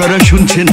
আপনারা শুনছেন